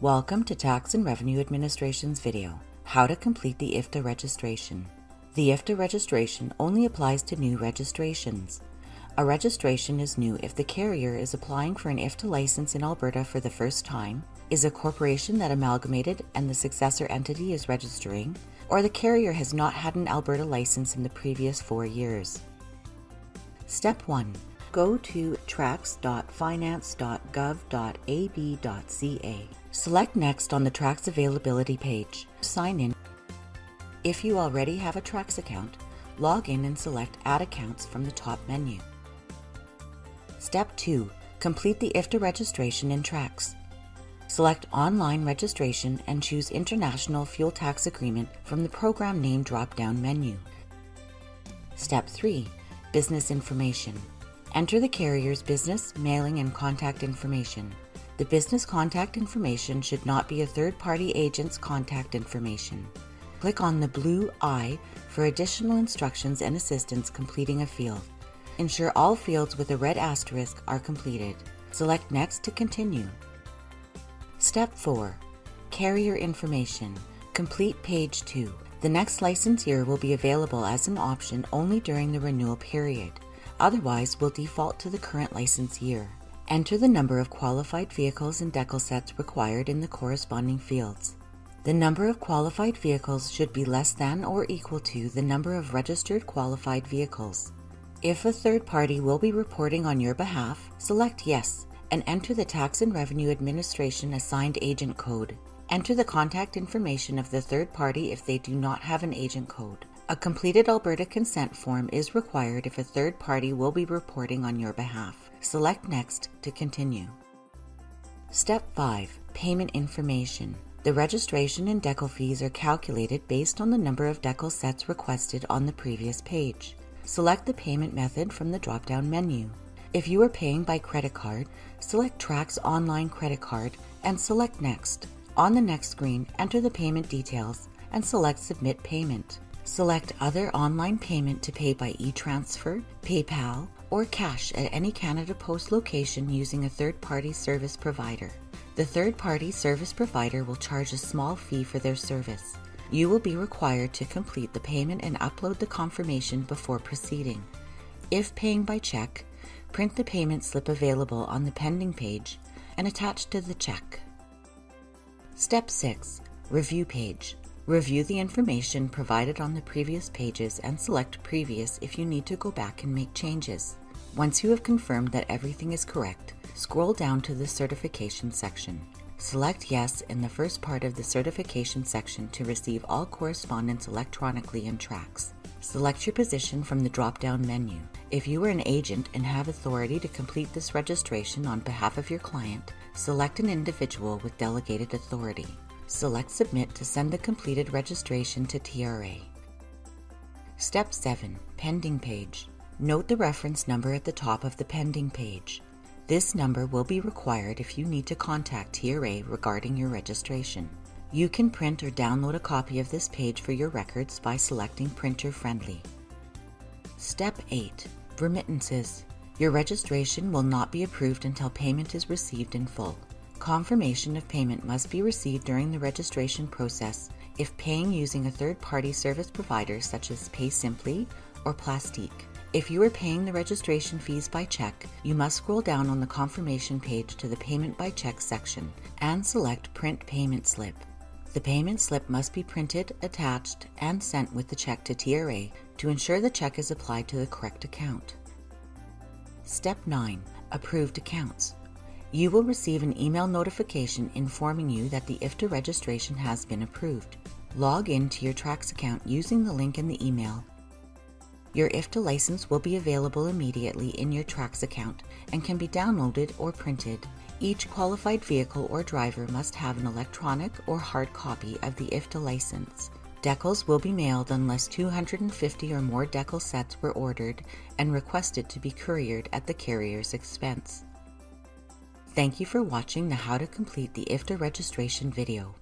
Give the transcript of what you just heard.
Welcome to Tax and Revenue Administration's video, How to Complete the IFTA Registration. The IFTA registration only applies to new registrations. A registration is new if the carrier is applying for an IFTA license in Alberta for the first time, is a corporation that amalgamated and the successor entity is registering, or the carrier has not had an Alberta license in the previous four years. Step 1. Go to tracs.finance.gov.ab.ca. Select Next on the TRACS availability page. Sign in. If you already have a TRACS account, log in and select Add Accounts from the top menu. Step 2. Complete the IFTA registration in TRACS. Select Online Registration and choose International Fuel Tax Agreement from the Program Name drop-down menu. Step 3. Business Information. Enter the carrier's business, mailing, and contact information. The business contact information should not be a third-party agent's contact information. Click on the blue I for additional instructions and assistance completing a field. Ensure all fields with a red asterisk are completed. Select Next to continue. Step 4. Carrier Information. Complete page 2. The next license year will be available as an option only during the renewal period. Otherwise, will default to the current license year. Enter the number of qualified vehicles and decal sets required in the corresponding fields. The number of qualified vehicles should be less than or equal to the number of registered qualified vehicles. If a third party will be reporting on your behalf, select Yes and enter the Tax and Revenue Administration assigned agent code. Enter the contact information of the third party if they do not have an agent code. A completed Alberta consent form is required if a third party will be reporting on your behalf. Select Next to continue. Step 5 Payment Information. The registration and decal fees are calculated based on the number of decal sets requested on the previous page. Select the payment method from the drop down menu. If you are paying by credit card, select TRACS Online Credit Card and select Next. On the next screen, enter the payment details and select Submit Payment. Select Other Online Payment to pay by e-transfer, PayPal, or cash at any Canada Post location using a third-party service provider. The third-party service provider will charge a small fee for their service. You will be required to complete the payment and upload the confirmation before proceeding. If paying by check, print the payment slip available on the pending page and attach to the check. Step 6 Review page. Review the information provided on the previous pages and select Previous if you need to go back and make changes. Once you have confirmed that everything is correct, scroll down to the Certification section. Select Yes in the first part of the certification section to receive all correspondence electronically in TRACS. Select your position from the drop down menu. If you are an agent and have authority to complete this registration on behalf of your client, select an individual with delegated authority. Select Submit to send the completed registration to TRA. Step 7 Pending Page. Note the reference number at the top of the pending page. This number will be required if you need to contact TRA regarding your registration. You can print or download a copy of this page for your records by selecting Printer Friendly. Step 8 Remittances. Your registration will not be approved until payment is received in full. Confirmation of payment must be received during the registration process if paying using a third party service provider such as PaySimply or Plastiq. If you are paying the registration fees by check, you must scroll down on the confirmation page to the Payment by Check section and select Print Payment Slip. The payment slip must be printed, attached, and sent with the check to TRA to ensure the check is applied to the correct account. Step 9 Approved Accounts. You will receive an email notification informing you that the IFTA registration has been approved. Log in to your TRACS account using the link in the email. Your IFTA license will be available immediately in your TRACS account and can be downloaded or printed. Each qualified vehicle or driver must have an electronic or hard copy of the IFTA license. Decals will be mailed unless 250 or more decal sets were ordered and requested to be couriered at the carrier's expense. Thank you for watching the How to Complete the IFTA registration video.